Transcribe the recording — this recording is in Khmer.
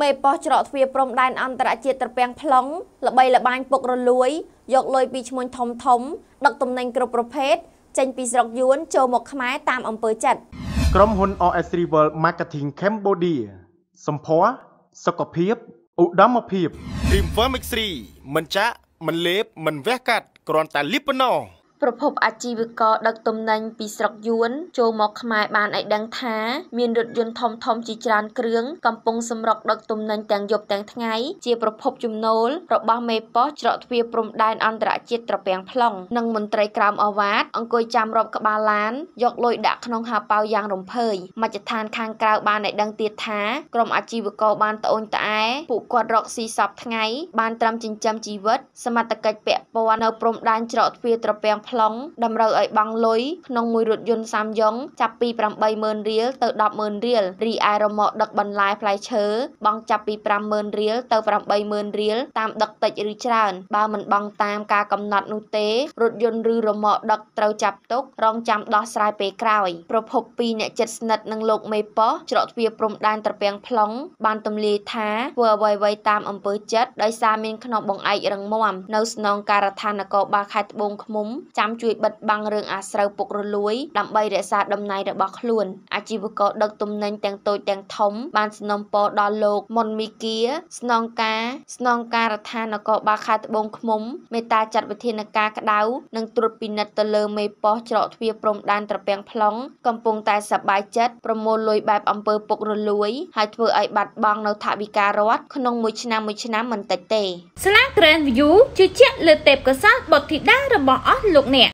មេប៉ោះច្រកទ្វារព្រំដែនអន្តរជាតិត្រពាំង plong ល្បីល្បាញពុករលួយ យកលុយពីឈ្មួញធំធំដឹកទំនិញគ្រប់ប្រភេទចេញពីស្រុកយួនចូលមកខ្មែរតាមអំពើចិត្តក្រុមហ៊ុន OS Rival Marketing Cambodia សម្ផស្សសុខភាពឧត្តមភាព Dream Firmix 3 មិនចាក់មិនលេបមិនវះកាត់គ្រាន់តែលីបប៉ុណ្ណោះ ប្រភពអាជីវករដឹកទំនិញពីស្រុកយួនចូលមកខ្មែរបានឲ្យដឹងថាមានរថយន្តធំធំជាច្រើនគ្រឿងកំពុងសម្រុកដឹកទំនិញទាំងយប់ទាំងថ្ងៃជាប្រភពចំណូលរបស់មេប៉ោះច្រកទ្វារព្រំដែនអន្តរជាតិត្រពាំង plong និងមន្ត្រីក្រមអាវ៉ាតអង្គុយចាំរាប់ក្បាលឡានយកលុយដាក់ក្នុងហាប៉ៅយ៉ាងរំភើយមជ្ឈដ្ឋានខាងក្រៅបានឲ្យដឹងទៀតថាក្រុមអាជីវករបានត្អូញត្អែពួកគាត់រកស៊ីសពថ្ងៃបានត្រឹមចិញ្ចឹមជីវិតសមត្ថកិច្ចពាក់ព័ន្ធនៅព្រំដែនច្រកទ្វារត្រពាំងប្លង់តម្រូវឲ្យបង់លុយក្នុងមួយរថយន្តសាំយ៉ុងចាប់ពី80000រៀលទៅ100,000រៀលរីឯរមាក់ដឹកបន្លែផ្លែឈើបង់ចាប់ពី50000រៀលទៅ80000រៀលតាមដឹកតិចឬច្រើនបើមិនបង់តាមការកំណត់នោះទេរថយន្តឬរមាក់ដឹកត្រូវចាប់ទុករងចាំដោះស្រាយពេលក្រោយប្រភពពីអ្នកចិត្តស្និទ្ធនឹងលោកមេប៉ោះច្រកទ្វារព្រំដែនត្រពាំង plong បានទម្លាយថាធ្វើអ្វីៗតាមអំពើចិត្តដោយសារមានក្នុងបងឯករឹងមាំនៅស្នងការដ្ឋាននគរបាលខេត្តត្បូងឃ្មុំចាំជួយបិទបាំងរឿងអាស្រូវពុករលួយដើម្បីរក្សាដំណ័យរបស់ខ្លួនអាជីវករដឹកទំនិញទាំងតូចទាំងធំបានสนំពរដល់លោកមុនមីគាស្នងការស្នងការដ្ឋាននគរបាលខេត្តត្បូងឃ្មុំមេត្តាចាត់វិធានការក្តៅនិងត្រួតពិនិត្យទៅលើមេប៉ោះច្រកទ្វារព្រំដែនត្រពាំង plong កំពុងតែសប្បាយចិត្តប្រមូលលុយបែបអំពើពុករលួយហើយធ្វើឲ្យបាត់បង់នៅថវិការដ្ឋក្នុងមួយឆ្នាំមួយឆ្នាំមិនតិចទេ ស្លា Grand View ជឿជាក់លើទេពកោសល្យបុត្រធីតារបស់អស់លោកអ្នក